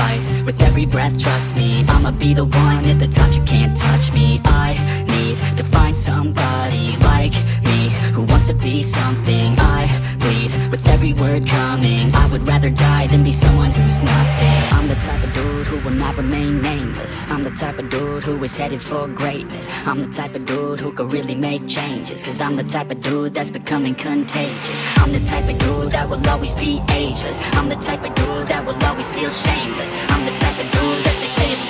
fight With every breath, trust me I'ma be the one. At the top, you can't touch me. I need to find somebody like me Who wants to be something. I bleed With every word coming. I would rather die than be someone who's nothing. I'm the type of dude who will not remain nameless. I'm the type of dude who is headed for greatness. I'm the type of dude who could really make changes. Cause I'm the type of dude that's becoming contagious. I'm the type of dude that always be ageless. I'm the type of dude that will always feel shameless. I'm the type of dude that they say is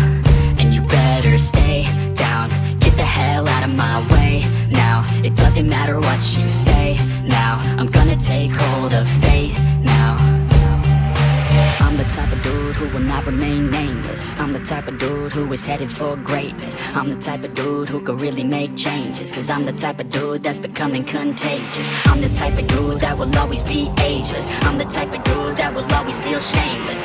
now. It doesn't matter what you say now. I'm gonna take hold of fate now. I'm the type of dude who will not remain nameless. I'm the type of dude who is headed for greatness. I'm the type of dude who could really make changes Cause I'm the type of dude that's becoming contagious. I'm the type of dude that will always be ageless. I'm the type of dude that will always feel shameless